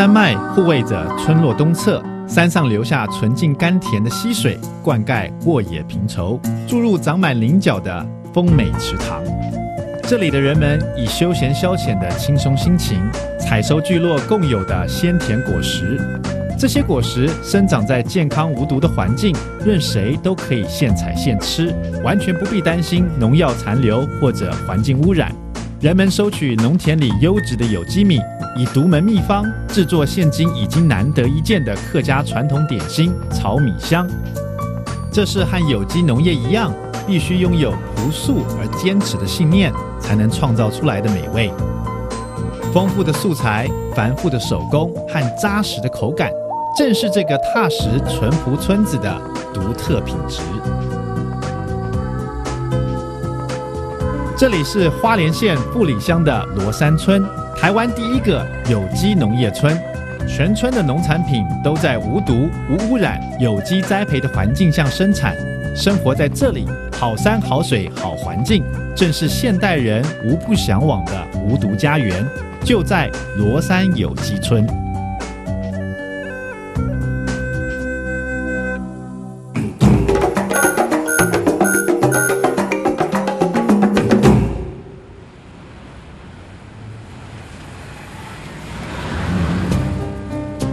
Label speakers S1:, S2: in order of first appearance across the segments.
S1: 山脉护卫着村落东侧，山上留下纯净甘甜的溪水，灌溉沃野平畴，注入长满菱角的丰美池塘。这里的人们以休闲消遣的轻松心情，采收聚落共有的鲜甜果实。这些果实生长在健康无毒的环境，任谁都可以现采现吃，完全不必担心农药残留或者环境污染。人们收取农田里优质的有机米，以独门秘方制作现今已经难得一见的客家传统点心炒米香。这是和有机农业一样，必须拥有朴素而坚持的信念，才能创造出来的美味。丰富的素材、繁复的手工和扎实的口感，正是这个踏实淳朴村子的独特品质。这里是花莲县富里乡的罗山村，台湾第一个有机农业村。全村的农产品都在无毒、无污染、有机栽培的环境下生产。生活在这里，好山好水好环境，正是现代人无不向往的无毒家园，就在罗山有机村。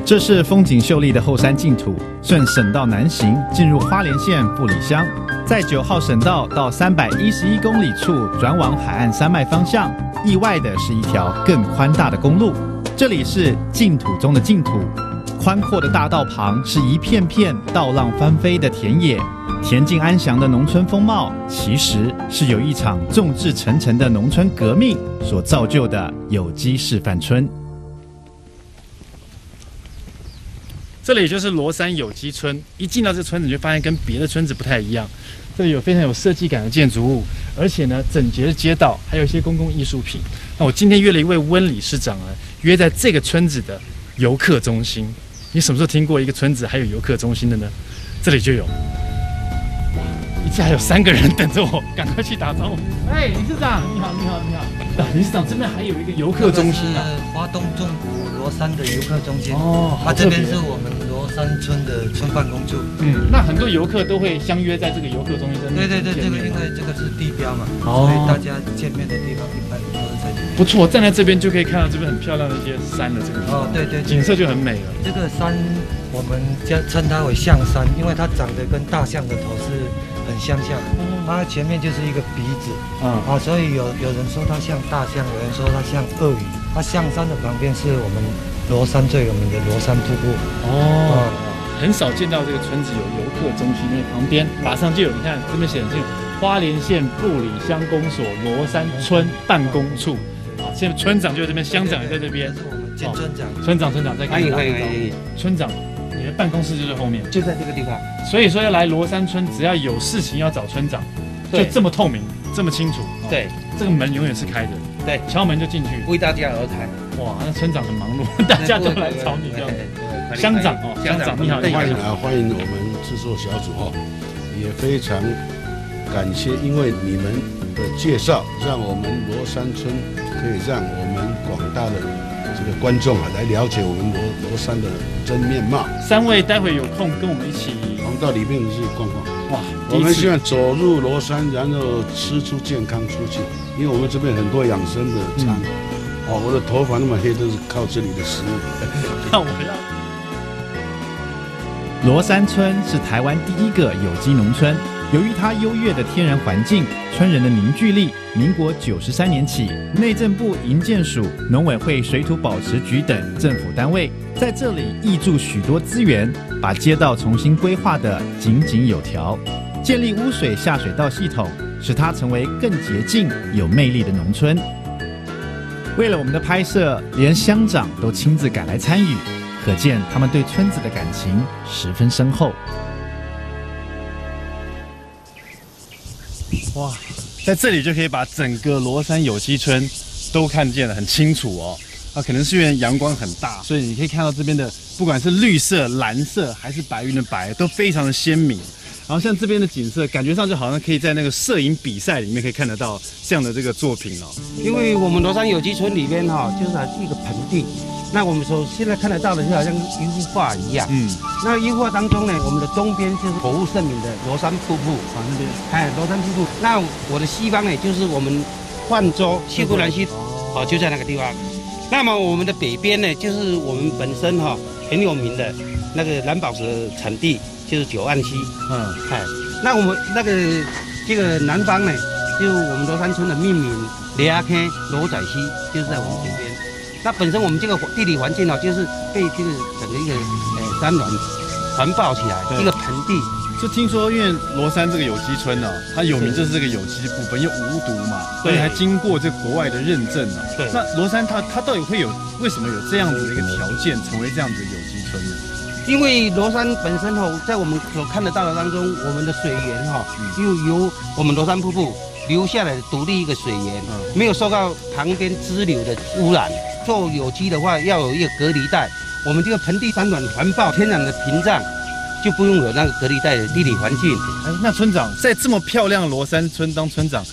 S1: 这是风景秀丽的后山净土，顺省道南行，进入花莲县布里乡，在九号省道到三百一十一公里处转往海岸山脉方向，意外的是一条更宽大的公路。这里是净土中的净土，宽阔的大道旁是一片片稻浪翻飞的田野，恬静安详的农村风貌，其实是有一场众志成城的农村革命所造就的有机示范村。这里就是罗山有机村。一进到这村子，就发现跟别的村子不太一样。这里有非常有设计感的建筑物，而且呢，整洁的街道，还有一些公共艺术品。那我今天约了一位温理事长啊，约在这个村子的游客中心。你什么时候听过一个村子还有游客中心的呢？这里就有。哇，一次还有三个人等着我，赶快去打招呼。哎，理事长，你好，你好，你好。理事长，这边还有一个游客中心啊，
S2: 华东中国罗山的游客中心。哦，啊，这边是我们。山村的村办公处，
S1: 嗯，那很多游客都会相约在这个游客中心。
S2: 对对对，这个因为这个是地标嘛，所以大家见面的地方一般都是在这里。
S1: 不错，站在这边就可以看到这边很漂亮的一些山的这个。哦，
S2: 对对，
S1: 景色就很美了。
S2: 这个山我们叫称它为象山，因为它长得跟大象的头是很相像。它前面就是一个鼻子，啊啊，所以有有人说它像大象，有人说它像鳄鱼。它象山的旁边是我们。罗山最有名的罗山瀑布。哦，
S1: 很少见到这个村子有游客中心，因为旁边马上就有，你看这边写的就花莲县布里乡公所罗山村办公处，啊，现在村长就在这边，乡长也在这边，
S2: 是我们兼村长，
S1: 村长村长在
S2: 欢迎欢迎欢迎，
S1: 村长，你的办公室就在后面，
S2: 就在这个地方，
S1: 所以说要来罗山村，只要有事情要找村长，就这么透明，这么清楚，
S2: 对，
S1: 这个门永远是开着，
S2: 对，
S1: 敲门就进去，
S2: 为大家而开。
S1: 哇，那村长很忙碌，大家都来找你这样。乡长哦，乡长你好，
S3: 欢迎啊，欢迎我们制作小组哦，也非常感谢，因为你们的介绍，让我们罗山村可以让我们广大的这个观众啊来了解我们罗罗山的真面貌。
S1: 三位待会有空跟我们一起，
S3: 我们到里面去逛逛。哇，我们希望走入罗山，然后吃出健康出去，因为我们这边很多养生的餐。哦，我的头发那么黑，都是靠这里的食物。那我要。
S1: 罗山村是台湾第一个有机农村，由于它优越的天然环境、村人的凝聚力，民国九十三年起，内政部营建署、农委会水土保持局等政府单位在这里挹注许多资源，把街道重新规划得井井有条，建立污水下水道系统，使它成为更洁净、有魅力的农村。为了我们的拍摄，连乡长都亲自赶来参与，可见他们对村子的感情十分深厚。哇，在这里就可以把整个罗山有机村都看见了，很清楚哦。啊，可能是因为阳光很大，所以你可以看到这边的，不管是绿色、蓝色还是白云的白，都非常的鲜明。然后像这边的景色，感觉上就好像可以在那个摄影比赛里面可以看得到这样的这个作品哦。
S4: 因为我们罗山有机村里边哈，就是一个盆地，那我们所现在看得到的就好像一幅画一样。嗯。那一幅画当中呢，我们的东边就是国物盛名的罗山瀑布，啊那边，哎，罗山瀑布。那我的西方呢，就是我们泛舟西湖南溪，哦，就在那个地方。那么我们的北边呢，就是我们本身哈很有名的那个蓝宝石产地，就是九岸溪。嗯。哎，那我们那个这个南方呢，就我们罗山村的命名，雷阿坑罗仔溪，就是在我们这边。那本身我们这个地理环境呢，就是被这个整个一个呃山峦环抱起来，一个盆地。
S5: 就听说，因为罗山这个有机村呢，它有名就是这个有机部分又无毒嘛，所以还经过这国外的认证呢。
S4: 对。
S5: 那罗山它它到底会有为什么有这样子的一个条件，成为这样子的有机村呢？
S4: 因为罗山本身哈，在我们所看得到的当中，我们的水源哈，又由我们罗山瀑布留下来的独立一个水源，没有受到旁边支流的污染。做有机的话，要有一个隔离带。我们这个盆地山峦环抱，天然的屏障，就不用有那个隔离带的地理环境。
S5: 哎，那村长在这么漂亮罗山村当村长，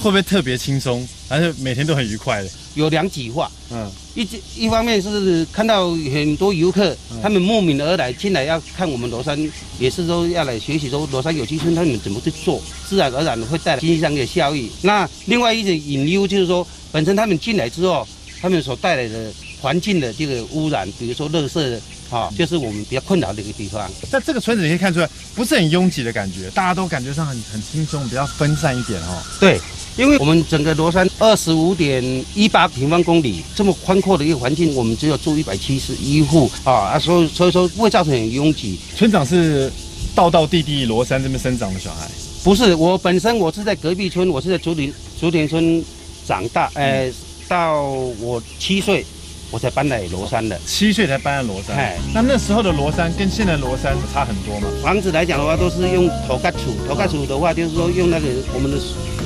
S5: 会不会特别轻松，还是每天都很愉快的？
S4: 有两极化，嗯，一一方面是看到很多游客，他们慕名而来进来要看我们罗山，也是说要来学习说罗山有机村他们怎么去做，自然而然会带来经济上的效益。那另外一种隐忧就是说，本身他们进来之后。他们所带来的环境的这个污染，比如说垃圾啊，就是我们比较困扰的一个地方。
S5: 在这个村子你可以看出来，不是很拥挤的感觉，大家都感觉上很很轻松，比较分散一点哦。
S4: 对，因为我们整个罗山二十五点一八平方公里这么宽阔的一个环境，我们只有住一百七十一户啊啊，所以所以说不会造成很拥挤。
S5: 村长是道道地地罗山这边生长的小孩？
S4: 不是，我本身我是在隔壁村，我是在竹林竹田村长大，呃。到我七岁，我才搬来罗山的。
S5: 七岁才搬来罗山。哎，那那时候的罗山跟现在罗山差很多吗？
S4: 房子来讲的话，都是用土盖土，土盖土的话，就是说用那个我们的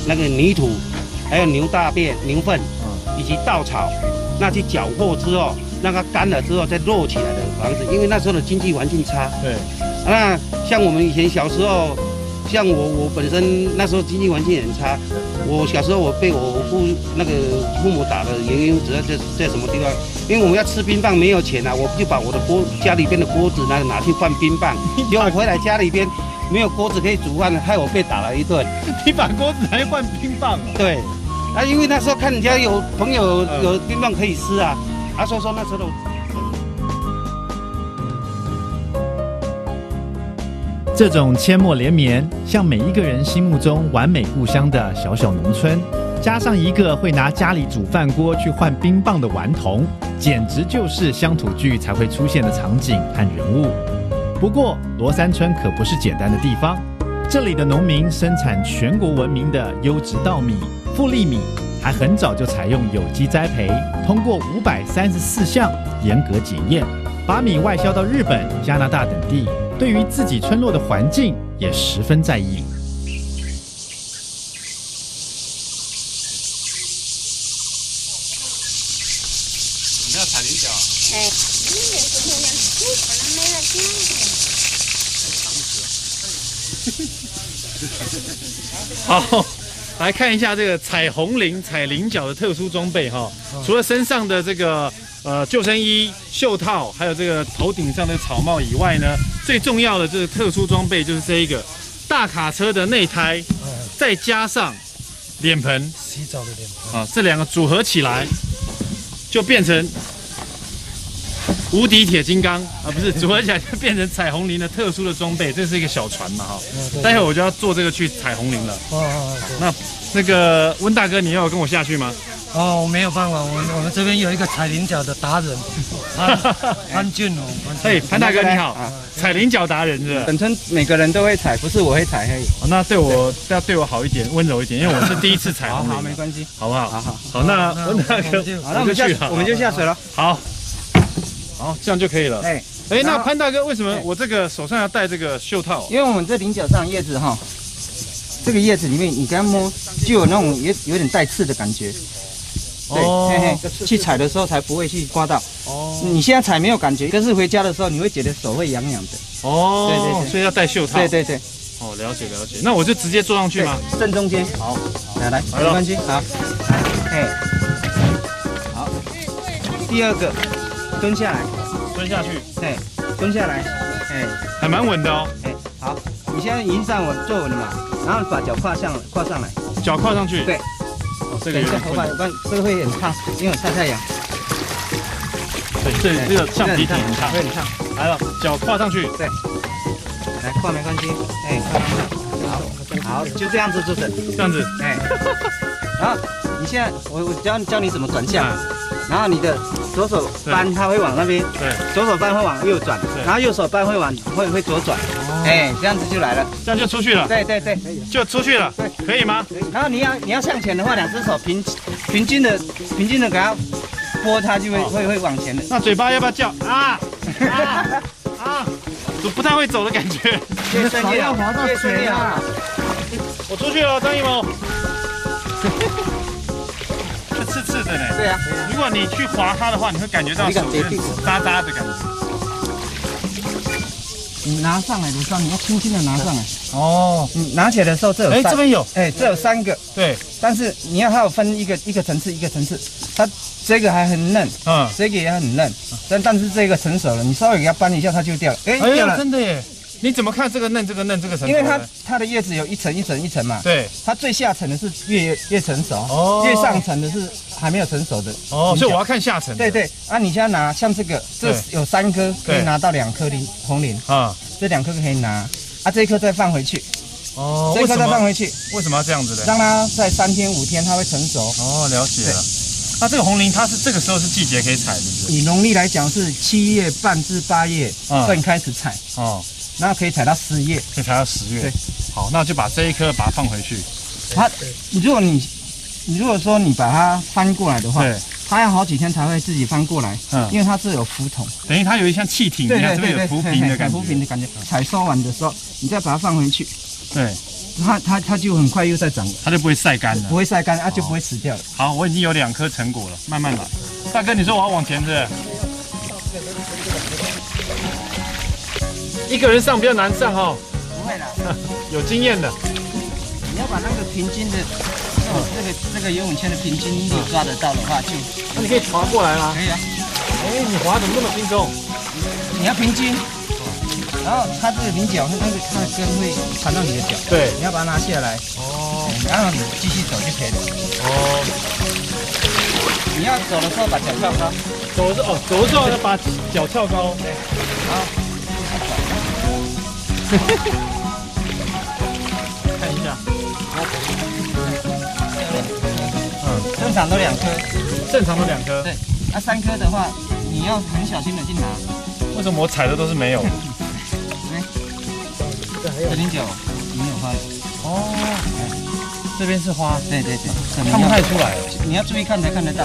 S4: 那个泥土，还有牛大便、牛粪，以及稻草，那去搅和之后，让它干了之后再摞起来的房子。因为那时候的经济环境差。
S5: 对。
S4: 那像我们以前小时候。像我，我本身那时候经济环境很差。我小时候我被我父那个父母打的原因，主要在在什么地方？因为我们要吃冰棒，没有钱啊，我就把我的锅家里边的锅子拿拿去换冰棒。结果回来家里边没有锅子可以煮饭，害我被打了一顿。
S5: 你把锅子拿去换冰棒？
S4: 对。啊，因为那时候看人家有朋友有冰棒可以吃啊，啊，所以说那时候。
S5: 这种阡陌连绵，像每一个人心目中完美故乡的小小农村，加上一个会拿家里煮饭锅去换冰棒的顽童，简直就是乡土剧才会出现的场景和人物。不过，罗山村可不是简单的地方，这里的农民生产全国闻名的优质稻米富利米，还很早就采用有机栽培，通过五百三十四项严格检验，把米外销到日本、加拿大等地。对于自己村落的环境也十分在意。
S4: 你要踩菱角？哎，
S5: 好，来看一下这个彩虹菱、踩菱角的特殊装备哈。除了身上的这个。呃，救生衣、袖套，还有这个头顶上的草帽以外呢，最重要的这个特殊装备就是这一个大卡车的内胎，再加上脸盆，
S2: 洗澡的脸盆。
S5: 啊，这两个组合起来就变成无敌铁金刚啊，不是组合起来就变成彩虹林的特殊的装备，这是一个小船嘛哈，待会我就要坐这个去彩虹林了。哦，那那个温大哥，你要跟我下去吗？
S2: 哦，我没有办法，我我们这边有一个踩菱角的达人，潘俊龙。
S5: 嘿，潘大哥你好，踩菱角达人是？
S6: 本身每个人都会踩，不是我会踩嘿。
S5: 那对我要对我好一点，温柔一点，因为我是第一次踩。
S6: 好好，没关系，
S5: 好不好？
S6: 好好
S5: 好，那温大哥，
S6: 好，那我们下我们就下水了。
S5: 好，好，这样就可以了。哎哎，那潘大哥为什么我这个手上要戴这个袖套？
S6: 因为我们这菱角上叶子哈，这个叶子里面你刚摸就有那种有有点带刺的感觉。对，去踩的时候才不会去刮到。哦，你现在踩没有感觉，可是回家的时候你会觉得手会痒痒的。
S5: 哦，对对对，所以要戴袖套。
S6: 对对对。
S5: 哦，了解了解。那我就直接坐上去吗？
S6: 正中间。
S5: 好，
S6: 来来，没关系。好，哎，好。第二个，蹲下来，
S5: 蹲下去，
S6: 对，蹲下来，哎，
S5: 还蛮稳的哦。
S6: 哎，好，你现在已经站稳坐稳了嘛，然后把脚跨上跨上来，
S5: 脚跨上去。
S6: 对，
S5: 哦，这个
S6: 等一下头发
S5: 有点困难。
S6: 不这个会很烫，因为晒太阳。
S5: 对，这这个橡皮很烫
S6: 会。很烫。
S5: 来了，脚跨上去。
S6: 对来跨没关系，哎。好，好，就这样子就是，
S5: 这样子。
S6: 哎，然后你现在我我教教你怎么转向，
S5: 啊
S6: 然后你的左手扳它会往那边，
S5: 对，
S6: 左手扳会往右转
S5: 对，
S6: 然后右手扳会往会会左转，哎，这样子就来了。
S5: 这样就出去了，
S6: 对对对，
S5: 就出去了，可以吗？
S6: 然后你要你要向前的话，两只手平平均的平均的给它拨，它就会
S5: 哦
S6: 会会往前的。
S5: 那嘴巴要不要叫啊啊啊？都不太会走的感觉。
S6: 越深越好，越深越好。
S5: 我出去了，张艺谋。这刺刺的呢。
S6: 对啊，
S5: 如果你去划它的话，你会感觉到手是扎扎的感觉。
S6: 你拿上来的时候，你要轻轻的拿上来。
S5: 哦，
S6: 你拿起来的时候，这有
S5: 哎，
S6: 三
S5: 这边有，
S6: 哎，这有三个，
S5: 对，
S6: 但是你要它有分一个一个层次一个层次，它这个还很嫩，
S5: 嗯，
S6: 这个也很嫩，但但是这个成熟了，你稍微给它扳一下，它就掉了。哎，掉了，
S5: 真的耶！你怎么看这个嫩，这个嫩，这个成熟
S6: 因为它它的叶子有一层一层一层嘛，
S5: 对，
S6: 它最下层的是越越成熟，
S5: 哦
S6: 越上层的是还没有成熟的。
S5: 哦，所以我要看下层的。
S6: 对对，啊，你现在拿像这个，这有三颗，可以拿到两颗零红磷，
S5: 啊，
S6: 这两颗可以拿，啊，这一颗再放回去，
S5: 哦，
S6: 这一颗再放回去，
S5: 为什么要这样子呢？
S6: 让它在三天五天它会成熟。
S5: 哦，了解了。那这个红菱它是这个时候是季节可以采的，是？
S6: 以农历来讲是七月半至八月
S5: 嗯
S6: 份开始采，
S5: 哦，
S6: 然后可以采到十月。
S5: 可以采到十月。
S6: 对，
S5: 好，那就把这一颗把它放回去。
S6: 它，如果你你如果说你把它翻过来的话，
S5: 对，
S6: 它要好几天才会自己翻过来，
S5: 嗯
S6: 因为它是有浮筒，
S5: 等于它有一像气艇一样，这边有浮萍的感觉。
S6: 浮萍的感觉。采收完的时候，你再把它放回去，
S5: 对，
S6: 它它它就很快又再长了，
S5: 它就不会晒干了。
S6: 不会晒干，它就不会死掉了。
S5: 好，我已经有两颗成果了，慢慢来。大哥，你说我要往前是？一个人上比较难上哦，
S6: 不会啦，
S5: 有经验的。
S6: 你要把那个平均的，这种这个这个游泳圈的平均力抓得到的话，就
S5: 那你可以划过来吗？
S6: 可以啊。
S5: 哎，你划怎么那么轻松？
S6: 你要平均，然后它这个菱角，它那个它的根会缠到你的脚，
S5: 对，
S6: 你要把它拿下来，
S5: 哦
S6: 然后你继续走就可以了。
S5: 哦，
S6: 你要走的时候把脚翘高，
S5: 走的哦，走的时候要把脚翘高。
S6: 然后
S5: 看一下，
S6: 嗯，正常都两颗，
S5: 正常的两颗。
S6: 对，那、三颗的话，你要很小心的去拿。
S5: 为什么我踩的都是没有的？
S6: 这菱角没有花的，
S5: 哦，这边是花，
S6: 对对对，
S5: 看不太出来。
S6: 你要注意看才看得到。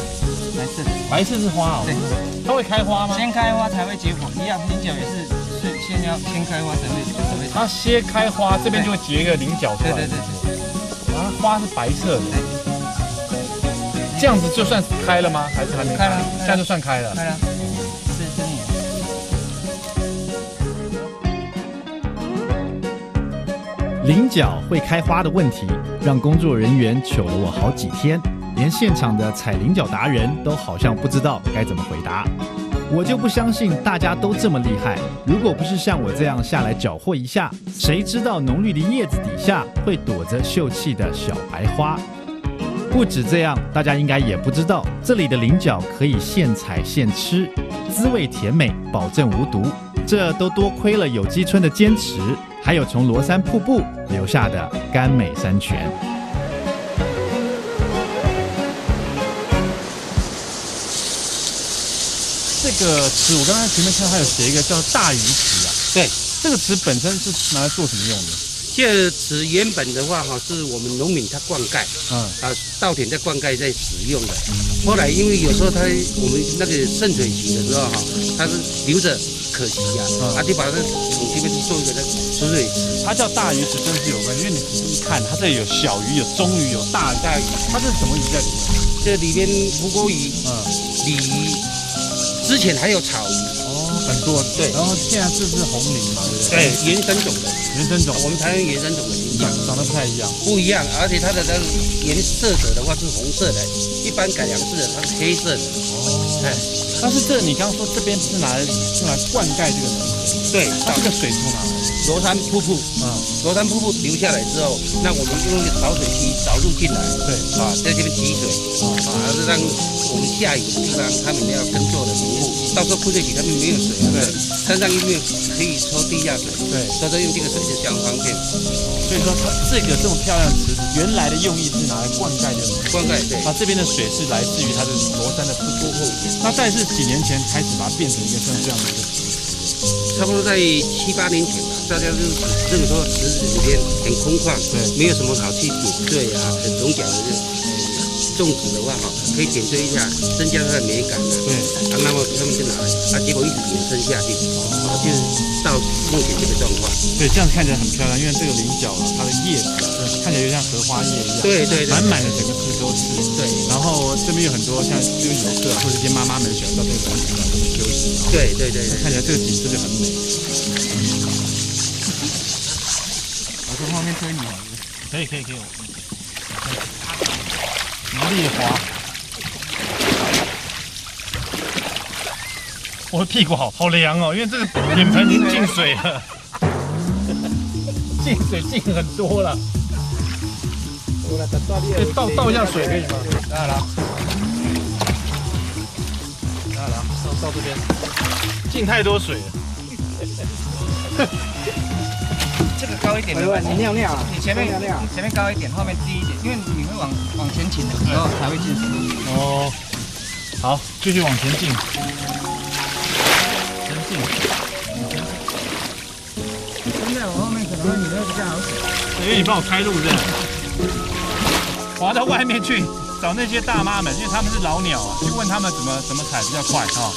S6: 白色，
S5: 白色是花哦，
S6: 对，
S5: 它会开花吗？
S6: 先开花才会结果，一样菱角也是是先要先开花才会才会。
S5: 它先开花，这边就会结一个菱角出来。
S6: 对对对对，
S5: 啊，花是白色的。这样子就算开了吗？还是还没
S6: 开了
S5: 这样就算开了。
S6: 开了，是真的。
S5: 菱角会开花的问题，让工作人员糗了我好几天，连现场的采菱角达人都好像不知道该怎么回答。我就不相信大家都这么厉害。如果不是像我这样下来搅和一下，谁知道浓绿的叶子底下会躲着秀气的小白花？不止这样，大家应该也不知道，这里的菱角可以现采现吃，滋味甜美，保证无毒。这都多亏了有机村的坚持，还有从罗山瀑布留下的甘美山泉。个词我刚刚前面看到它有写一个叫大鱼池啊，
S4: 对，
S5: 这个池本身是拿来做什么用的？
S4: 这个池原本的话哈，是我们农民他灌溉，
S5: 嗯，
S4: 啊，稻田在灌溉在使用的。后来因为有时候他我们那个渗水期的时候哈，它是留着可惜呀、
S5: 嗯
S4: 啊，就把它从这边去做一个那个储水池。
S5: 它叫大鱼池，真是有关，因为你仔看，它这里有小鱼、有中鱼、有大鱼，
S4: 大鱼，
S5: 它这是什么鱼在里面？
S4: 这里面吴锅鱼、
S5: 嗯，
S4: 鲤鱼，之前还有草鱼，
S5: 哦，很多，
S4: 对。
S5: 然后现在这是红鳞嘛，对不对？
S4: 对，原生种的，
S5: 原生种，
S4: 我们台湾原生种的菱角
S5: 长长得不太一样。
S4: 不一样，而且它的那个颜色泽的话是红色的，一般改良式的它是黑色的。
S5: 哦，
S4: 哎，
S5: 但是这你刚刚说这边是拿来用来灌溉这个农田，
S4: 对，
S5: 它这个水从哪来？
S4: 罗山瀑布，啊，罗山瀑布流下来之后，那我们用导水机导入进来，
S5: 对，
S4: 啊，在这边提水，啊，啊，让我们下雨的地方，他们要耕作的农户，到时候枯水期他们没有水，对，山上又没有可以抽地下水，
S5: 对，
S4: 所以说用这个水就相当方便。
S5: 所以说它这个这么漂亮的池子，原来的用意是拿来灌溉的，
S4: 灌溉对。
S5: 它这边的水是来自于它的罗山的瀑布，那再是几年前开始把它变成一个像这样的一个
S4: 差不多在七八年前吧，大家就认为说池子里面很空旷，
S5: 对，
S4: 没有什么好去点缀啊，很种角的种植的话哈，可以点缀一下，增加它的美感啊。
S5: 对，
S4: 啊，那么他们就拿来，啊，结果一直延伸下去，啊，就是到目前这个状况。
S5: 对，这样看起来很漂亮，因为这个菱角啊，它的叶子啊看起来就像荷花叶一样，
S4: 对对对，
S5: 满满的整个池都是。
S4: 对，
S5: 然后这边有很多像就是游客或者一些妈妈们喜欢到这个广场来休息，
S4: 对对对对，
S5: 看起来这个景色就很美。
S6: 我从后面推你好了。
S5: 可以可以可以，毛利滑。我的屁股好好凉哦，因为这个脸盆已经进水了，进水进很多了。倒倒一下水可以吗？来来，来来，倒倒这边，进太多水了。
S6: 这个高一点没关系，你尿尿啊？你前面尿尿，前面高一点，后面低一点，因为你会往往前倾的时候才会进水。
S5: 哦，好，继续往前进。前进。
S6: 现在我后面可能你会比较好走，
S5: 因为你帮我开路是吧？滑到外面去找那些大妈们，因为他们是老鸟啊，去问他们怎么怎么踩比较快啊。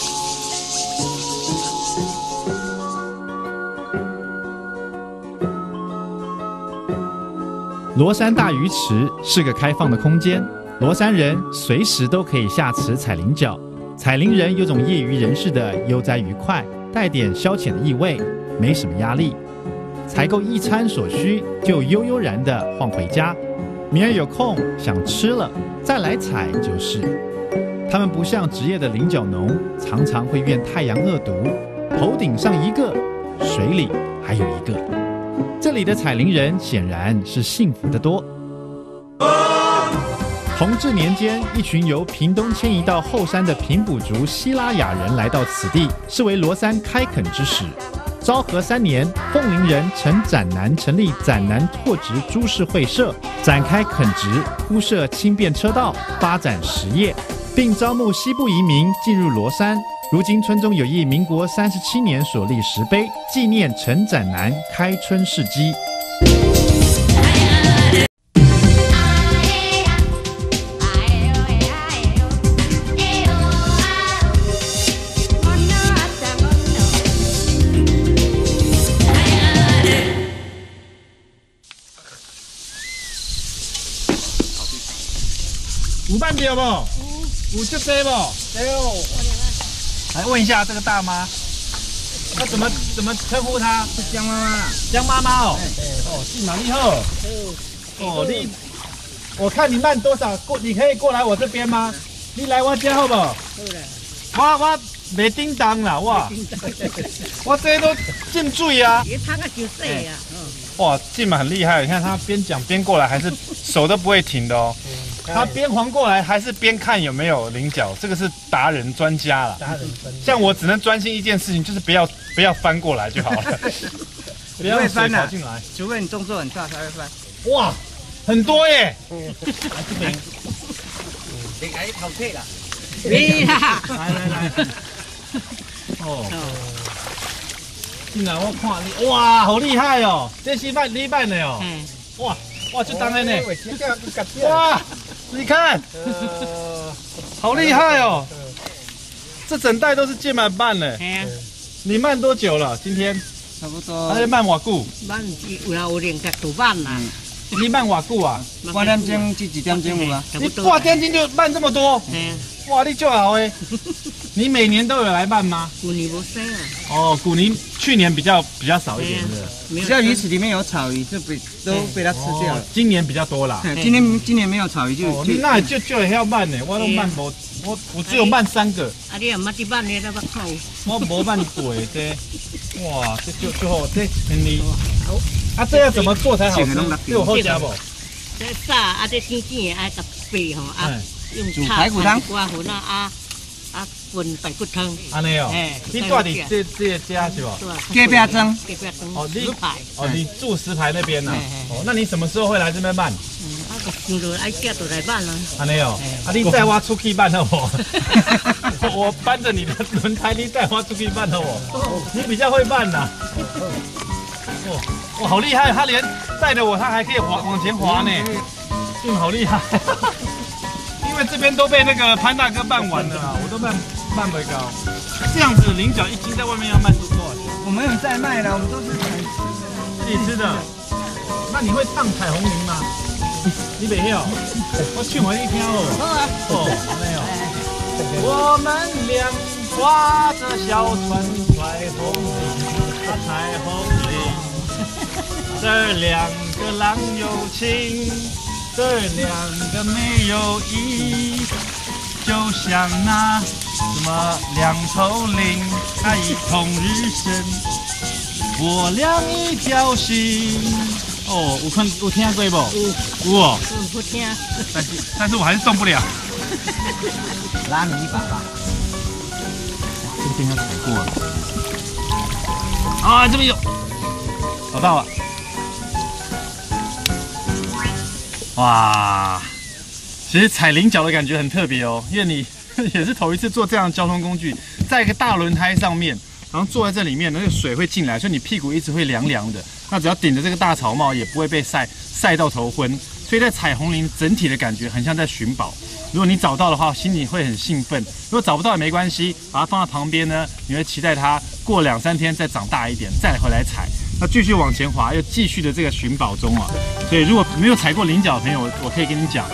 S5: 罗山大鱼池是个开放的空间，罗山人随时都可以下池采菱角。采菱人有种业余人士的悠哉愉快，带点消遣的意味，没什么压力。采购一餐所需，就悠悠然地晃回家。明儿有空想吃了再来采就是。他们不像职业的菱角农，常常会怨太阳恶毒，头顶上一个，水里还有一个。这里的采菱人显然是幸福的多。同治年间，一群由屏东迁移到后山的平埔族西拉雅人来到此地，是为罗山开垦之始。昭和三年，凤林人陈展南成立展南拓殖株式会社，展开垦殖，铺设轻便车道，发展实业，并招募西部移民进入罗山。如今村中有一民国三十七年所立石碑，纪念陈展南开春事迹。五半条不？五就这不？对哦。来问一下这个大妈，她怎么怎么称呼她？
S6: 是江妈妈，
S5: 江妈妈哦。哦，姓马力后。哦，你，我看你慢多少过，你可以过来我这边吗？你来我家好不？好我我没叮当啦，哇！我这都进水啊。哇，进嘛很厉害，你看他边讲边过来，还是手都不会停的哦。他边环过来，还是边看有没有菱角，这个是达人专家了。达人专家，像我只能专心一件事情，就是不要不要翻过来就好了。
S6: 不要翻
S5: 跑进来，
S6: 除非你动作很大才会翻。
S5: 哇，很多耶！
S6: 嗯，这边，你来淘汰了。
S7: 厉害！
S5: 来来来。哦。进来我看你，哇，好厉害哦！这是慢你慢的哦。嗯。哇哇，就当然呢。哇，你看，好厉害哦！这整袋都是芥满慢呢。你慢多久了？今天？
S6: 差不多。
S5: 还要慢瓦固？
S7: 慢有啦，有零在煮饭啦。
S5: 你慢瓦固啊？
S6: 八点钟至几点钟有啊？
S5: 你挂点钟就慢这么多？哇，你就好哎！你每年都有来办吗？
S7: 古尼不生啊，
S5: 哦，古宁去年比较比较少一点的，
S6: 只要鱼池里面有草鱼，就被都被它吃掉了
S5: 哦。今年比较多啦。
S6: 哎今年今年没有草鱼就
S5: 哦，你那就就会要慢呢，我都慢不，我我只有慢三个，
S7: 啊，你也没得办呢都捌看有。
S5: 我无慢过这。哇，这就就好，这你啊，这要怎么做才好吃？这有好吃不？
S7: 这炸啊，这甜甜的啊，甲白吼啊
S5: 哎，
S7: 用
S6: 煮排骨汤
S7: 瓜粉啊啊啊滚排骨汤，
S5: 安尼哦
S7: 哎，
S5: 你住伫这这个家是吧？
S7: 是吧？
S6: 隔壁蒸
S7: 隔壁蒸
S5: 哦你哦，你住石牌那边呐？哦，那你什么时候会来这边办？
S7: 嗯啊，个想到爱食就来办啦。
S5: 安尼哦，
S7: 哎
S5: 啊，你带我出去办了我，我搬着你的轮胎，你带我出去办了我，你比较会办呐。哦，哇，好厉害！他连带着我，他还可以滑往前滑呢，嗯，好厉害。这边都被那个潘大哥办完了啊，我都办办不高。这样子菱角一斤在外面要卖出多少钱？
S6: 我们有在卖了，我们都是
S5: 自己吃的。那你会唱彩虹铃吗？你没有？我去我一天哦。哦，没有。我们俩划着小船，彩虹铃，啊彩虹铃，这两个郎有情，这两个没有义，就像那什么两头铃，它一同日升，我俩一条心。哦，有看有听过不？有。有哦，
S7: 嗯，好听。
S5: 但是但是我还是动不了。
S6: 拉你一把吧。
S5: 这边要踩过了。啊，这边有，找到了。哇，其实踩菱角的感觉很特别哦，因为你 也是头一次坐这样的交通工具，在一个大轮胎上面，然后坐在这里面，那个水会进来，所以你屁股一直会凉凉的。那只要顶着这个大草帽，也不会被晒晒到头昏。所以在彩虹林整体的感觉很像在寻宝。如果你找到的话，心里会很兴奋；如果找不到也没关系，把它放在旁边呢，你会期待它过两三天再长大一点，再回来采。那继续往前滑，又继续的这个寻宝中啊。所以如果没有踩过菱角的朋友，我可以跟你讲，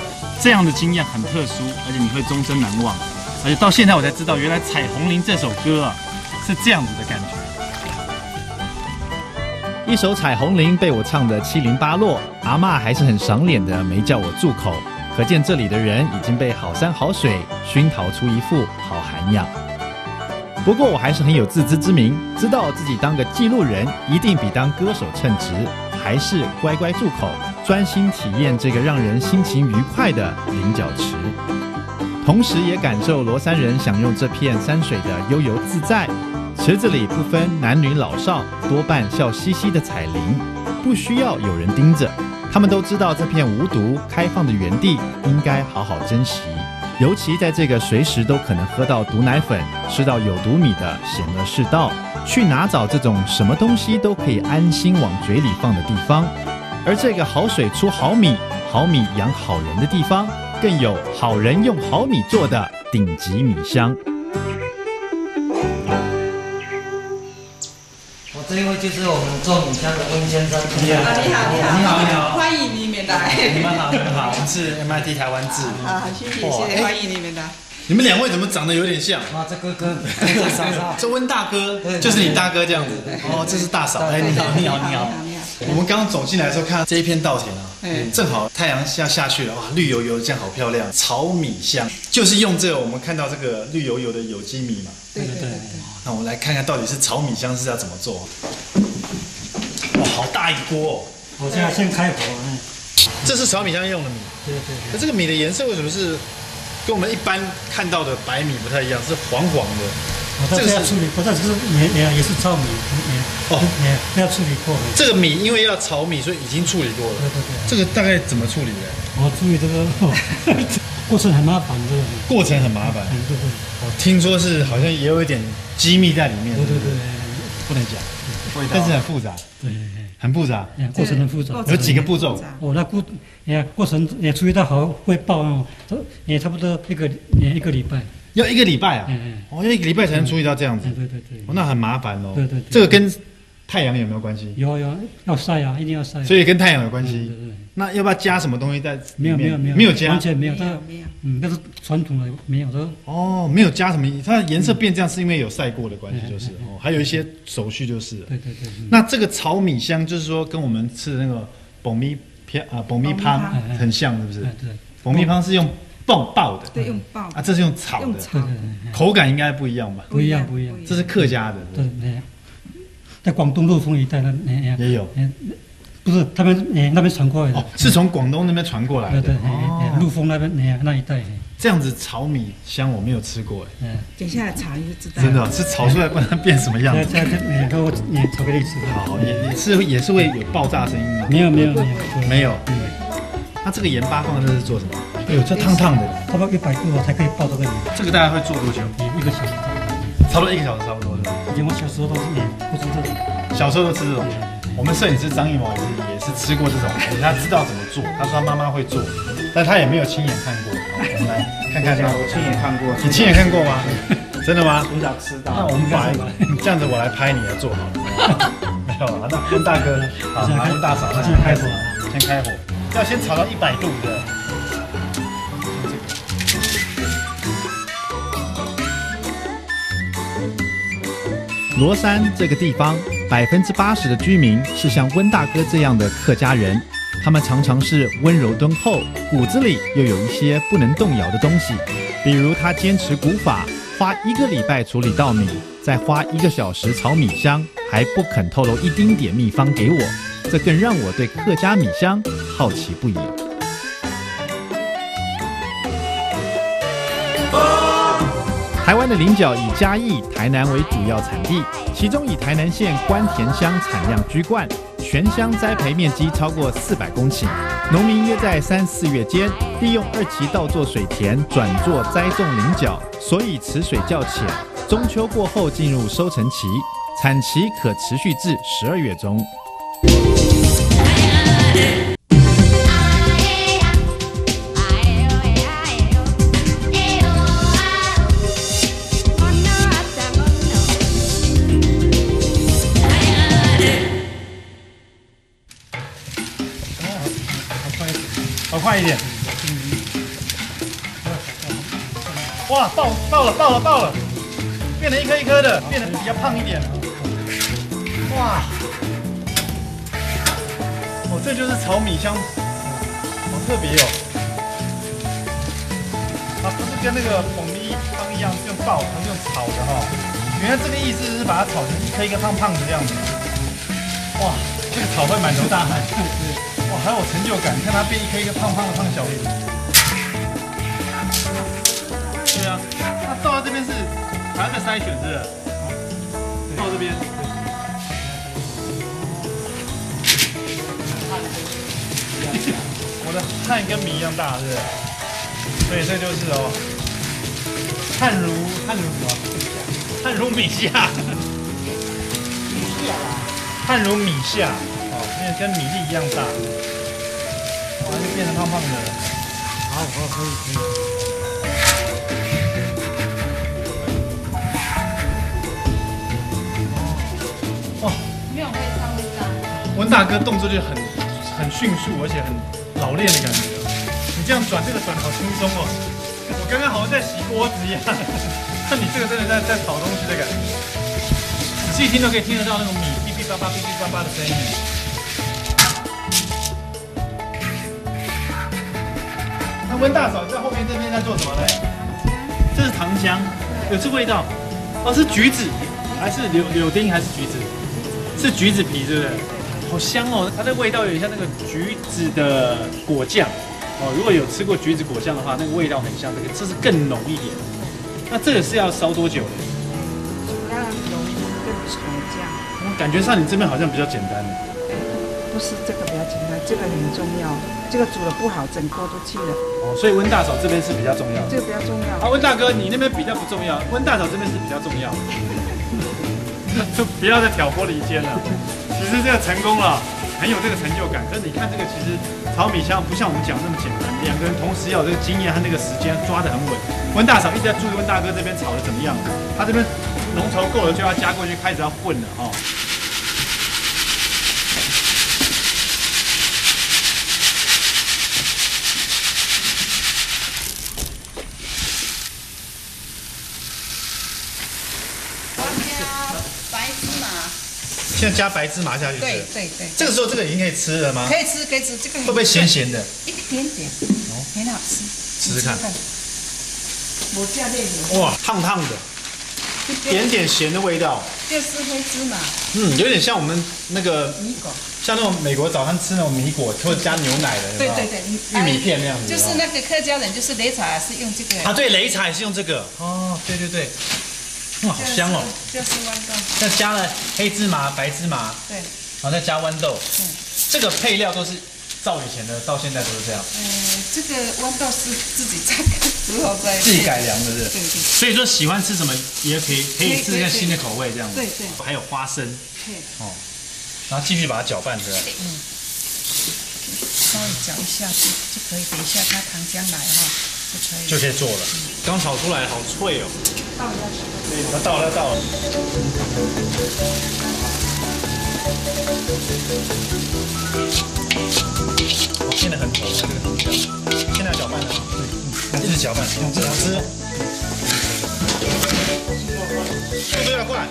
S5: 这样的经验很特殊，而且你会终身难忘。而且到现在我才知道，原来《彩虹铃》这首歌啊是这样子的感觉。一首《彩虹铃》被我唱得七零八落，阿嬷还是很赏脸的，没叫我住口。可见这里的人已经被好山好水熏陶出一副好涵养。不过我还是很有自知之明，知道自己当个记录人一定比当歌手称职，还是乖乖住口，专心体验这个让人心情愉快的菱角池，同时也感受罗山人享用这片山水的悠游自在。池子里不分男女老少，多半笑嘻嘻的彩铃，不需要有人盯着，他们都知道这片无毒开放的园地应该好好珍惜。尤其在这个随时都可能喝到毒奶粉、吃到有毒米的险恶世道，去哪找这种什么东西都可以安心往嘴里放的地方？而这个好水出好米，好米养好人的地方，更有好人用好米做的顶级米香。
S2: 我这一位就是我们做米香的温先生。
S5: 你好
S8: 啊，你好，你好，
S5: 你好你
S8: 们
S5: 好，你们好，我们是 MIT 台湾制。
S8: 啊，谢谢，
S5: 哇
S8: 谢谢，欢迎你们的。
S5: 你们两位怎么长得有点像？
S2: 哇，这哥哥，这
S5: 温大哥就是你大哥这样子。哦，这是大嫂。哎，你好，你好，你好。
S8: 你好。
S5: 我们刚刚走进来的时候，看到这一片稻田啊，
S8: 嗯
S5: 正好太阳下下去了，哇，绿油油，这样好漂亮。炒米香就是用这个我们看到这个绿油油的有机米嘛。
S8: 对对对对。
S5: 那我们来看看到底是炒米香是要怎么做。哇，好大一锅哦！
S2: 我现在先开火。嗯
S5: 这是炒米香用的米。
S2: 对对
S5: 那这个米的颜色为什么是跟我们一般看到的白米不太一样？是黄黄的。
S9: 我这个要处理，不但是也也也是糙米，也
S5: 哦
S9: 也要处理过的。
S5: 这个米因为要炒米，所以已经处理过了。
S9: 对对对，
S5: 这个大概怎么处理的？
S9: 我注意这个 过程很麻烦的。
S5: 过程很麻烦。
S9: 嗯，对对
S5: 我听说是好像也有一点机密在里面。
S9: 对对对
S5: 不能讲，但是很复杂，
S9: 对，
S5: 很复杂，
S9: 哎，过程很复杂。
S5: 有几个步骤。
S9: 我那过也过程也注意到好会爆哦，都也差不多一个也一个礼拜。
S5: 要一个礼拜啊
S9: 嗯嗯，
S5: 哦，要一个礼拜才能注意到这样子
S9: 对，对对
S5: 那很麻烦哦。
S9: 对对对
S5: 这个跟太阳有没有关系？
S9: 有有要晒啊，一定要晒。
S5: 所以跟太阳有关系。
S9: 对对对
S5: 那要不要加什么东西在里面？
S9: 没有没有没有
S5: 没有加
S9: 完。全没有，
S8: 没有没有，
S9: 嗯，那是传统的，没有的。
S5: 哦，没有加什么，它的颜色变这样是因为有晒过的关系，就是哦，还有一些手续就是了。
S9: 对对对。嗯
S5: 那这个炒米香就是说跟我们吃的那个爆米片啊爆米汤很像，是不是？
S9: 哎对
S5: 爆米汤是用爆爆的，
S8: 对，用爆
S5: 啊，这是用炒的，
S8: 用炒
S5: 口感应该不一样吧？
S9: 不一样不一样
S5: 这是客家的，
S9: 对对。在广东陆丰一带那哎哎
S5: 也有
S9: 哎，不是他们哎那边传过来的
S5: 哦，，是从广东那边传过来的
S9: 对对。陆丰那边那那一带，哎
S5: 这样子炒米香我没有吃过哎，
S9: 哎。
S8: 等一下炒你就知道。
S5: 真的哦是炒出来不知道变什么样子。
S9: 在在这哎，给我你炒给你吃。
S5: 好，也也是也是会有爆炸声音吗？
S9: 没有没有没有
S5: 没有。
S9: 嗯，
S5: 那这个盐巴放在这是做什么？哎呦，这烫烫的，
S9: 差不多一百度才可以爆这个盐，
S5: 这个大概会做多久？
S9: 一一个小时。
S5: 差不多一个小时，差不多是吧？
S9: 以前我小时候都是哎不吃这种，
S5: 小时候都吃这种。我们摄影师张艺谋也是也是吃过这种，他知道怎么做，他说他妈妈会做，但他也没有亲眼看过。好我们来看看这样，
S6: 我亲眼看过，
S5: 你 亲眼看过吗？真的吗？
S6: 从小吃到
S5: 那
S6: 到。
S5: 我们把这样子，我来拍你来做好了。没有啊，那问大哥，好，来温大嫂，那
S9: 现在开火
S5: 先开火，要先炒到一百度的。罗山这个地方，百分之八十的居民是像温大哥这样的客家人，他们常常是温柔敦厚，骨子里又有一些不能动摇的东西，比如他坚持古法，花一个礼拜处理稻米，再花一个小时炒米香，还不肯透露一丁点秘方给我，这更让我对客家米香好奇不已。台湾的菱角以嘉义、台南为主要产地，其中以台南县关田乡产量居冠，全乡栽培面积超过四百公顷。农民约在三四月间，利用二期稻作水田转作栽种菱角，所以池水较浅。中秋过后进入收成期，产期可持续至十二月中。哇，爆爆了，爆了，爆了！变成一颗一颗的，变得比较胖一点了。哇！哦，这就是炒米香，好特别哦。它不是跟那个红米汤一样用爆，它是用炒的哈、原来这个意思是把它炒成一颗一颗胖胖的这样子。哇，这个炒会满头大汗。哇，还有成就感，看它变一颗一颗胖胖的胖小鱼。倒到这边是还要再筛选是不是？到这边。我的汗跟米一样大，是不是？对，这就是哦，汗如汗如什么？汗如米下。汗如米下，哦，因为跟米粒一样大，哇，就变成胖胖的了。好，好，可以，可以。文大哥动作就很很迅速，而且很老练的感觉。你这样转这个转好轻松哦，我刚刚好像在洗锅子一样。那你这个真的在在炒东西的感觉，仔细听都可以听得到那种米哔哔叭叭、哔哔叭叭的声音。那温大嫂在后面这边在做什么呢？这是糖浆，有这味道。哦，是橘子还是柳柳丁还是橘子？是橘子皮，是不是？好香哦，它的味道有点像那个橘子的果酱哦。如果有吃过橘子果酱的话，那个味道很像这个，这是更浓一点。那这个是要烧多久的？
S10: 要浓跟稠这样，
S5: 我感觉上你这边好像比较简单。
S10: 不是这个比较简单，这个很重要。这个煮的不好，整锅都去了。
S5: 哦，所以温大嫂这边是比较重要的。
S10: 这个比较重要。
S5: 啊，温大哥，你那边比较不重要，温大嫂这边是比较重要。就不要再挑拨离间了。其实这个成功了，很有这个成就感。但是你看这个，其实炒米香不像我们讲那么简单，两个人同时要有这个经验和那个时间抓得很稳。温大嫂一直在注意温大哥这边炒的怎么样，他这边浓稠够了就要加过去，开始要混了哦。加白芝麻下去，
S11: 对对对。
S5: 这个时候这个已经可以吃了吗？
S11: 可以吃，可以吃，这个
S5: 会不会咸咸的？
S11: 一点点，很好吃。
S5: 试试看。
S11: 我加那个。
S5: 哇，烫烫的，一点点咸的味道。
S11: 就是黑芝麻。
S5: 嗯，有点像我们那个
S11: 米果，
S5: 像那种美国早餐吃那种米果，或者加牛奶的，
S11: 对对对，
S5: 玉米片那样子。
S11: 就是那个客家人，就是擂茶是用这个。
S5: 啊，对，擂茶也是用这个。哦，对对对。哇，好香哦！
S11: 就是豌豆。
S5: 再加了黑芝麻、白芝麻。
S11: 对。
S5: 然后再加豌豆。嗯。这个配料都是照以前的，到现在都是这样。
S11: 嗯，这个豌豆是自己榨之后再。
S5: 自己改良的是。
S11: 对对。
S5: 所以说喜欢吃什么也可以，可以试下新的口味这样子。
S11: 对对。
S5: 还有花生。
S11: 对。
S5: 哦。然后继续把它搅拌出来。
S11: 嗯。稍微搅一下就就可以，等一下它糖浆来哈。
S5: 就可以做了，刚炒出来好脆哦。
S11: 倒下去。
S5: 对，要倒要倒了。哦，现在很稠这个糖浆。现在搅拌了吗？对，一直搅拌，用这样吃。速度要快。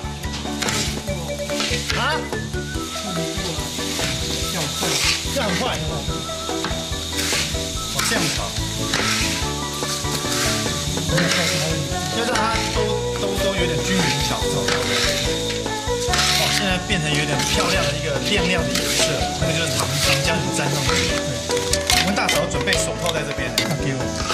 S5: 啊？这样快，这样快。要让它都都都有点均匀巧做。哇，现在变成有点漂亮的一个亮亮的颜色，那个就是糖糖浆已经沾上去。对，我们大嫂准备手套在这边，给我。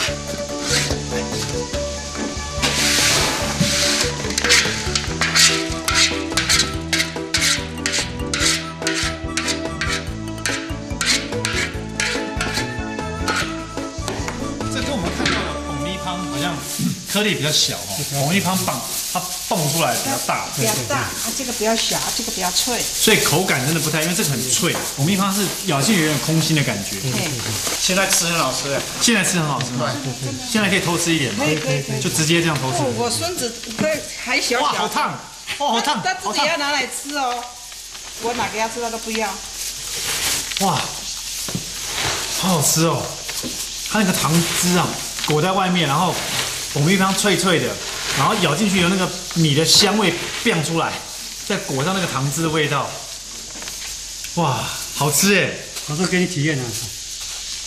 S5: 颗粒比较小哦，红一胖棒，它蹦出来比较大，
S11: 比较大啊，这个比较小，这个比较脆，
S5: 所以口感真的不太，因为这个很脆，红一胖是咬进有点空心的感觉。现在吃很好吃哎，现在吃很好吃吗？现在可以偷吃一点吗？
S11: 可以可以可以，
S5: 就直接这样偷吃。
S11: 我孙子可还小小，
S5: 哇，好烫，哦，好烫，
S11: 他自己要拿来吃哦，我拿给他吃他都不要。
S5: 哇，好好吃哦，它那个糖汁啊裹在外面，然后。红米汤脆脆的，然后咬进去有那个米的香味变出来，再裹上那个糖汁的味道，哇，好吃哎！
S9: 我说给你体验啊。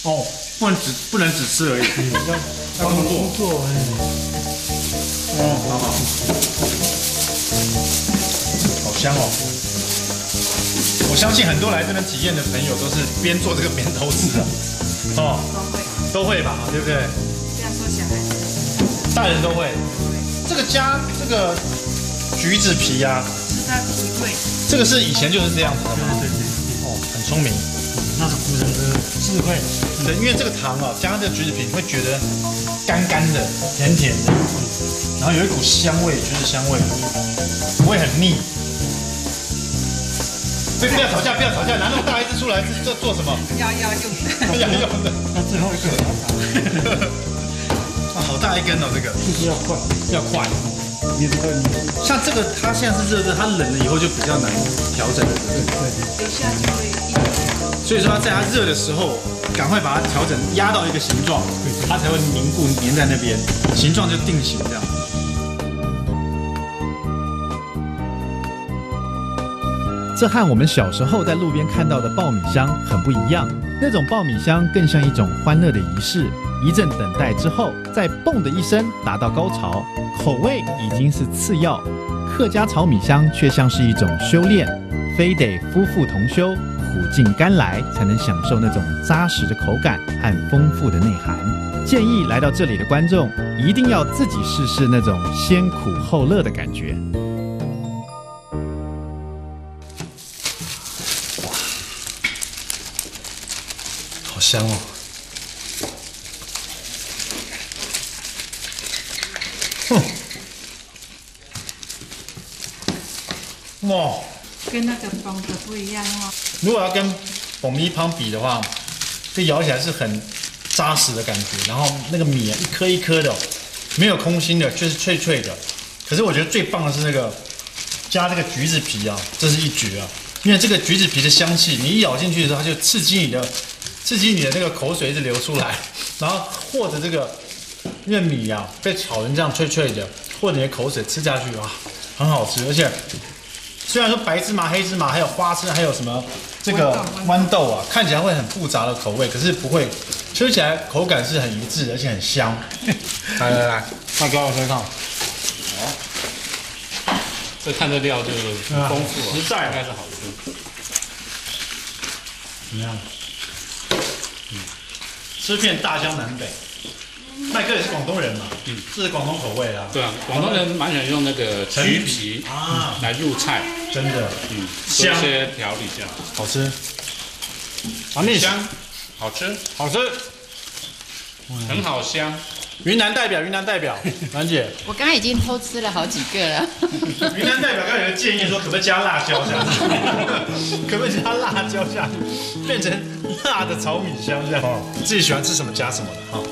S5: 哦，不能只不能只吃而已，要要工作。哦，好好，好香哦！我相信很多来这边体验的朋友都是边做这个边偷吃的，
S11: 哦，都会
S5: 吧，对不对？大人都会，这个加这个橘子皮呀，
S11: 是它皮味。
S5: 这个是以前就是这样子的
S9: 吗？对对对。
S5: 哦，很聪明，
S9: 那是古人的智慧。
S5: 对，因为这个糖啊，加这个橘子皮，你会觉得干干的、甜甜的，然后有一股香味，橘子香味，不会很腻。所以不要吵架，不要吵架，拿那么大一只出来这做做什么？
S11: 要要用
S5: 的，要用的。
S9: 那最后一
S5: 个。好大一根哦，这个
S9: 就是要快，
S5: 要快。你这个，像这个，它现在是热的，它冷了以后就比较难调整了，对
S11: 不对？等一下就会
S5: 一。所以说，在它热的时候，赶快把它调整压到一个形状，它才会凝固粘在那边，形状就定型这样。
S1: 这和我们小时候在路边看到的爆米香很不一样，那种爆米香更像一种欢乐的仪式。一阵等待之后，再嘣的一声达到高潮，口味已经是次要。客家炒米香却像是一种修炼，非得夫妇同修，苦尽甘来，才能享受那种扎实的口感和丰富的内涵。建议来到这里的观众，一定要自己试试那种先苦后乐的感觉。
S5: 哇，好香哦！
S11: 跟那个风的不一样哦。
S5: 如果要跟爆米汤比的话，这咬起来是很扎实的感觉，然后那个米一颗一颗的，没有空心的，就是脆脆的。可是我觉得最棒的是那个加这个橘子皮啊，这是一绝啊！因为这个橘子皮的香气，你一咬进去的时候，它就刺激你的，刺激你的那个口水一直流出来，然后或者这个。因为米啊被炒成这样脆脆的，或者你的口水吃下去啊，很好吃，而且虽然说白芝麻、黑芝麻，还有花生，还有什么这个豌豆啊，看起来会很复杂的口味，可是不会，吃起来口感是很一致，而且很香。来 来来，大哥，我先看。
S12: 好，这看这料就很丰富，
S5: 实在
S12: 应该是好吃。
S5: 怎么样？嗯，吃遍大江南北。麦克也是广东人嘛，嗯，这是广东口味啊。
S12: 对啊，广东人蛮喜欢用那个橘皮啊来入菜，
S5: 真的，
S12: 嗯，香一些调理这样，
S5: 好吃。
S12: 啊，面香，好吃，
S5: 好吃，
S12: 很好香。
S5: 云南代表，云南代表，兰姐，
S13: 我刚刚已经偷吃了好几个了。
S5: 云南代表刚有个建议说，可不可以加辣椒下去？可不可以加辣椒下去，变成辣的炒米香这样？自己喜欢吃什么加什么的哈。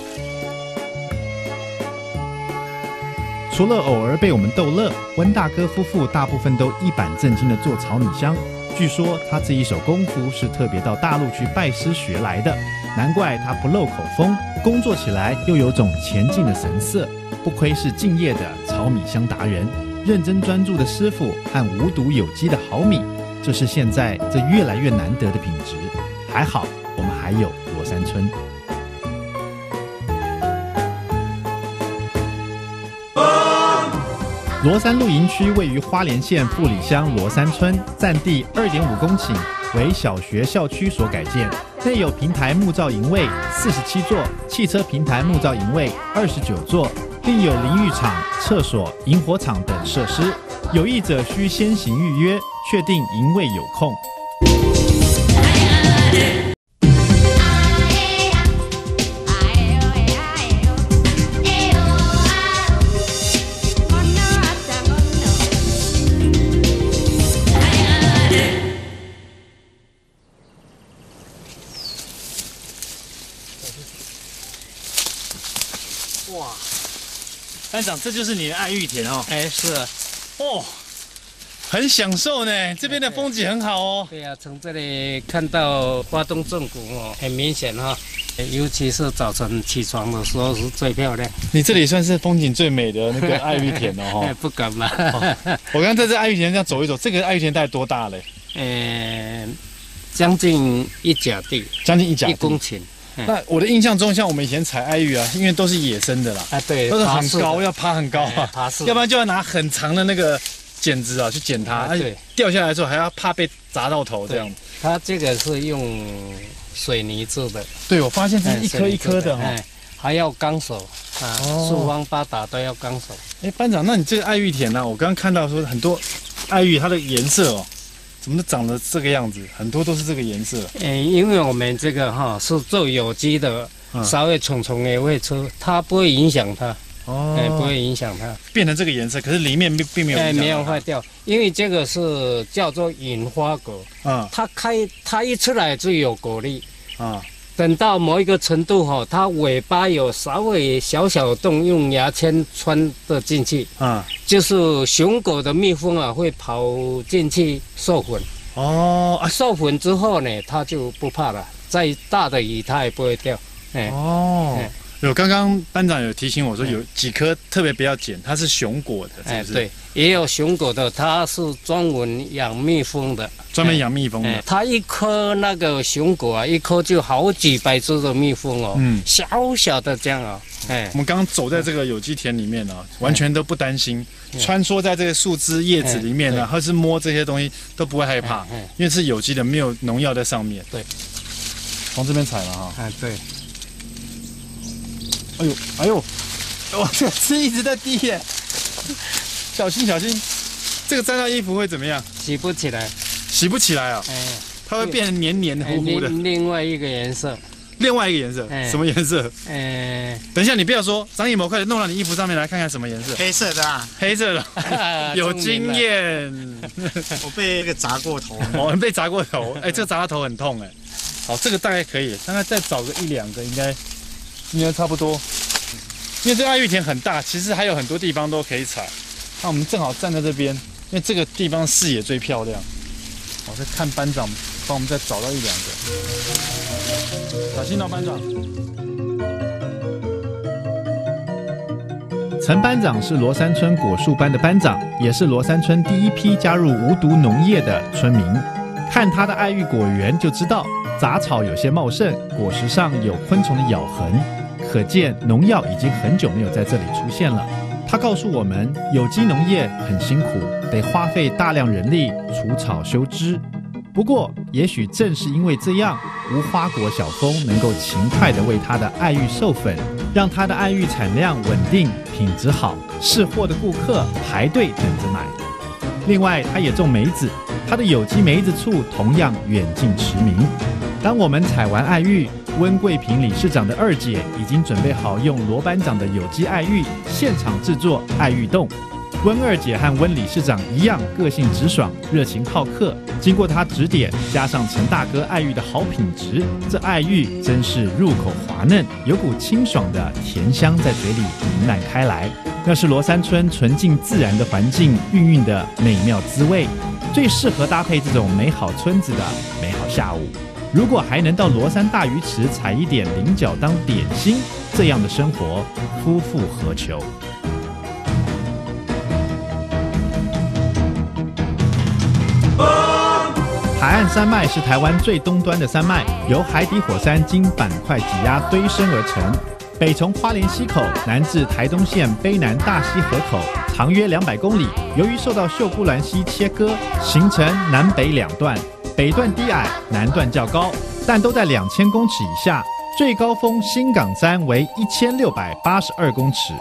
S5: 除了偶尔被我们逗乐，温大哥夫妇大部分都一板正经的做炒米香。据说他这一手功夫是特别到大陆去拜师学来的，难怪他不漏口风，工作起来又有种前进的神色。不愧是敬业的炒米香达人，认真专注的师傅和无毒有机的好米，这是现在这越来越难得的品质。还好我们还有罗山村。罗山露营区位于花莲县布里乡罗山村，占地二点五公顷，为小学校区所改建。内有平台木造营位四十七座，汽车平台木造营位二十九座，另有淋浴场、厕所、萤火场等设施。有意者需先行预约，确定营位有空。班长，这就是你的爱玉田哦。
S14: 哎，是。
S5: 哦，很享受呢，这边的风景很好哦。
S14: 对呀，从这里看到花东纵谷哦，很明显哈。尤其是早晨起床的时候是最漂亮。
S5: 你这里算是风景最美的那个爱玉田哦。
S14: 不敢吧？
S5: 我刚刚在这爱玉田这样走一走，这个爱玉田大概多大嘞？
S14: 呃，将近一甲地，
S5: 将近一甲
S14: 一公顷。
S5: 那我的印象中，像我们以前采爱玉啊，因为都是野生的啦，
S14: 啊对，
S5: 都是很高，要爬很高啊，
S14: 爬树，
S5: 要不然就要拿很长的那个剪子啊去剪它，
S14: 对，
S5: 掉下来之后还要怕被砸到头这样。
S14: 它这个是用水泥做的，
S5: 对，我发现是一颗一颗的哈，
S14: 还要钢手啊，四方八达都要钢手。
S5: 哎，班长，那你这个爱玉田呢？我刚刚看到说很多爱玉，它的颜色哦。怎么长得这个样子？很多都是这个颜色。
S14: 哎，因为我们这个哈是做有机的，稍微虫虫也会出，它不会影响它。哦，哎，不会影响它，
S5: 变成这个颜色，可是里面并并没有。哎，
S14: 没有坏掉，因为这个是叫做引花果。啊，它开，它一出来就有果粒。啊。等到某一个程度哈，它尾巴有稍微小小洞，用牙签穿的进去啊，就是雄狗的蜜蜂啊会跑进去授粉。哦，授粉之后呢，它就不怕了，再大的鱼它也不会掉，
S5: 哎。哦。有刚刚班长有提醒我说，有几颗特别不要捡，它是熊果的，哎，
S14: 对，也有熊果的，它是专门养蜜蜂的，
S5: 专门养蜜蜂的。
S14: 它一颗那个熊果啊，一颗就好几百只的蜜蜂哦，嗯，小小的这样啊，
S5: 哎，我们刚刚走在这个有机田里面呢，完全都不担心，穿梭在这个树枝叶子里面呢，或是摸这些东西都不会害怕，因为是有机的，没有农药在上面。
S14: 对，
S5: 从这边采了哈，
S14: 哎，对。
S5: 哎呦，哎呦，我，这是一直在滴耶！小心小心，这个沾到衣服会怎么样？
S14: 洗不起来，
S5: 洗不起来啊！哎，它会变成黏黏糊糊的。
S14: 另外一个颜色，
S5: 另外一个颜色，什么颜色？哎，等一下，你不要说，张艺谋，快点弄到你衣服上面来看看什么颜色？
S15: 黑色的啊，
S5: 黑色的，有经验。
S15: 我被那个砸过头，
S5: 我被砸过头，哎，这个砸到头很痛哎。好，这个大概可以，大概再找个一两个应该。应该差不多，因为这爱玉田很大，其实还有很多地方都可以采。那我们正好站在这边，因为这个地方视野最漂亮。我在看班长帮我们再找到一两个，小心哦，班长。
S1: 陈班长是罗山村果树班的班长，也是罗山村第一批加入无毒农业的村民。看他的爱玉果园就知道，杂草有些茂盛，果实上有昆虫的咬痕，可见农药已经很久没有在这里出现了。他告诉我们，有机农业很辛苦，得花费大量人力除草修枝。不过，也许正是因为这样，无花果小蜂能够勤快地为他的爱玉授粉，让他的爱玉产量稳定、品质好，试货的顾客排队等着买。另外，他也种梅子，他的有机梅子醋同样远近驰名。当我们采完爱玉，温贵平理事长的二姐已经准备好用罗班长的有机爱玉现场制作爱玉冻。温二姐和温理事长一样，个性直爽、热情好客。经过她指点，加上陈大哥爱玉的好品质，这爱玉真是入口滑嫩，有股清爽的甜香在嘴里弥漫开来。那是罗山村纯净自然的环境孕育的美妙滋味，最适合搭配这种美好村子的美好下午。如果还能到罗山大鱼池采一点菱角当点心，这样的生活，夫复何求？海岸山脉是台湾最东端的山脉，由海底火山经板块挤压堆升而成。北从花莲溪口，南至台东县卑南大溪河口，长约两百公里。由于受到秀姑峦溪切割，形成南北两段，北段低矮，南段较高，但都在两千公尺以下。最高峰新港山为一千六百八十二公尺。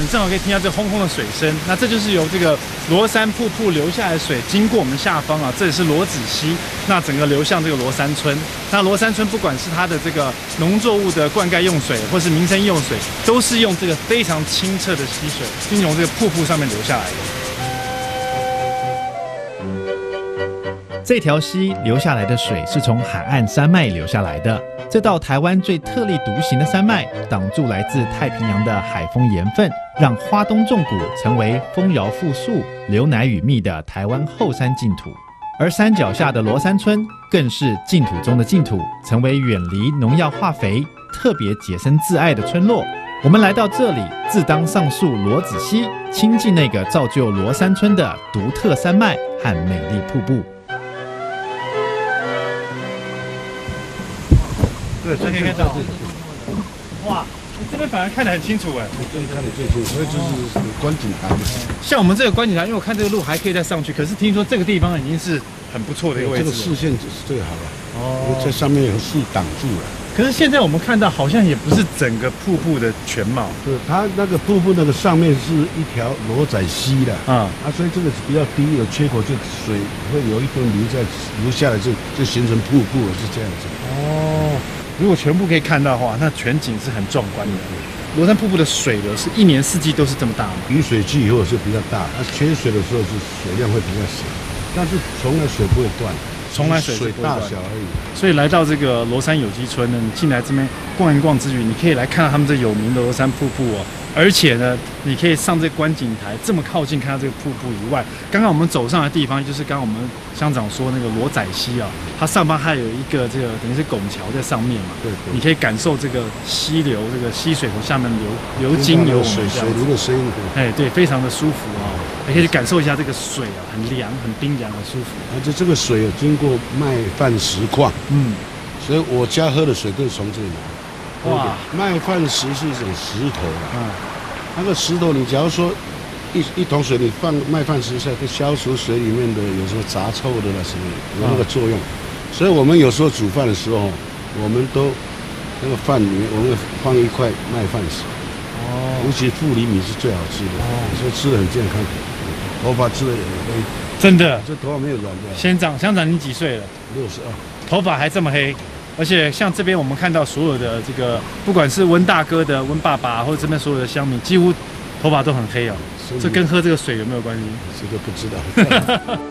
S5: 你正好可以听到这轰轰的水声。那这就是由这个罗山瀑布流下来的水，经过我们下方啊，这里是罗子溪，那整个流向这个罗山村。那罗山村不管是它的这个农作物的灌溉用水，或是民生用水，都是用这个非常清澈的溪水，经从这个瀑布上面流下来的。
S1: 这条溪流下来的水是从海岸山脉流下来的。这道台湾最特立独行的山脉，挡住来自太平洋的海风盐分，让花东纵谷成为丰饶富庶、流奶与蜜的台湾后山净土。而山脚下的罗山村，更是净土中的净土，成为远离农药化肥、特别洁身自爱的村落。我们来到这里，自当上溯罗子溪，亲近那个造就罗山村的独特山脉和美丽瀑布。
S5: 对，这边看到。哇，你这边反而看得很清楚哎。
S3: 这边看得最清楚，所以就是观景台。
S5: 像我们这个观景台，因为我看这个路还可以再上去，可是听说这个地方已经是很不错的一个位置。
S3: 这个视线是最好的。哦。因为在上面有树挡住了。
S5: 可是现在我们看到好像也不是整个瀑布的全貌。
S3: 是，它那个瀑布那个上面是一条罗仔溪的。啊。啊，所以这个比较低，有缺口，就水会有一分流在流下来，就就形成瀑布了，是这样子。哦。
S5: 如果全部可以看到的话，那全景是很壮观的。罗山瀑布的水流是一年四季都是这么大吗？
S3: 雨水季以后是比较大，它缺水的时候是水量会比较小，但是从来水不会断，
S5: 从来水
S3: 水大小而已。
S5: 所以来到这个罗山有机村呢，你进来这边逛一逛之余，你可以来看到他们这有名的罗山瀑布哦。而且呢，你可以上这观景台，这么靠近看到这个瀑布以外，刚刚我们走上的地方就是刚刚我们乡长说那个罗仔溪啊，它上方还有一个这个等于是拱桥在上面嘛，
S3: 对，
S5: 你可以感受这个溪流，这个溪水从下面流流经流
S3: 水水流的声音，
S5: 哎，对，非常的舒服啊，你可以感受一下这个水啊，很凉，很冰凉，很舒服。
S3: 而且这个水有经过麦饭石矿，嗯，所以我家喝的水都是从这里来。哇，麦饭石是一种石头啊，那个石头你假如说一一桶水，你放麦饭石下，去消除水里面的有什么杂臭的那什么，有那个作用。所以我们有时候煮饭的时候，我们都那个饭里面我们放一块麦饭石。哦，尤其富里米是最好吃的，所以吃的很健康，头发吃的也黑。
S5: 真的，
S3: 这头发没有软掉。
S5: 先长，乡长你几岁了？
S3: 六十二，
S5: 头发还这么黑。而且像这边我们看到所有的这个，不管是温大哥的温爸爸，或者这边所有的乡民，几乎头发都很黑哦。
S3: 是
S5: 这跟喝这个水有没有关系？
S3: 这个不知道。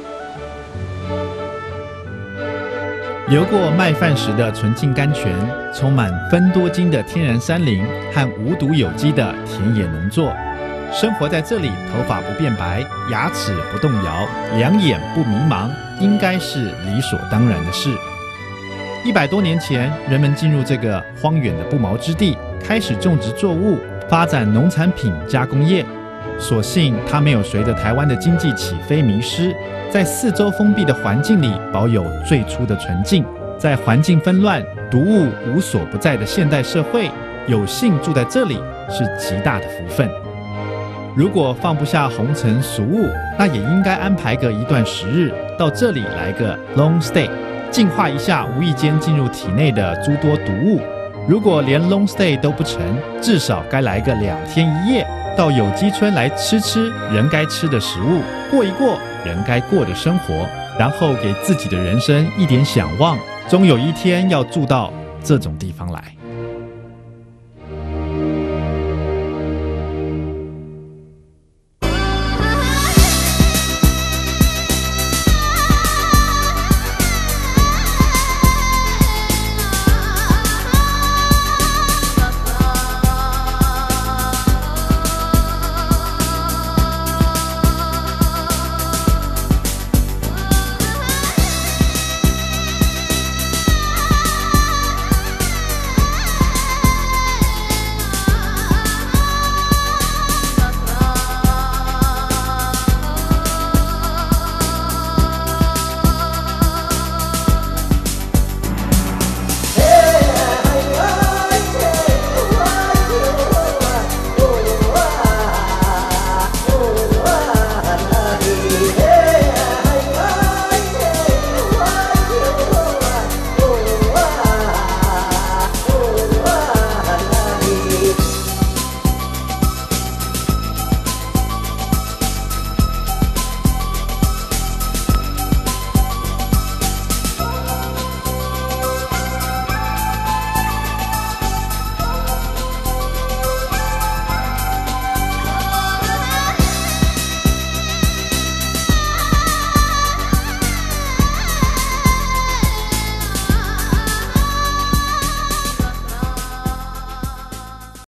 S1: 流过麦饭石的纯净甘泉，充满芬多精的天然山林和无毒有机的田野农作。生活在这里，头发不变白，牙齿不动摇，两眼不迷茫，应该是理所当然的事。一百多年前，人们进入这个荒远的不毛之地，开始种植作物，发展农产品加工业。所幸，它没有随着台湾的经济起飞迷失，在四周封闭的环境里保有最初的纯净。在环境纷乱、毒物无所不在的现代社会，有幸住在这里是极大的福分。如果放不下红尘俗物，那也应该安排个一段时日到这里来个 long stay，净化一下无意间进入体内的诸多毒物。如果连 long stay 都不成，至少该来个两天一夜。到有机村来吃吃人该吃的食物，过一过人该过的生活，然后给自己的人生一点想望，终有一天要住到这种地方来。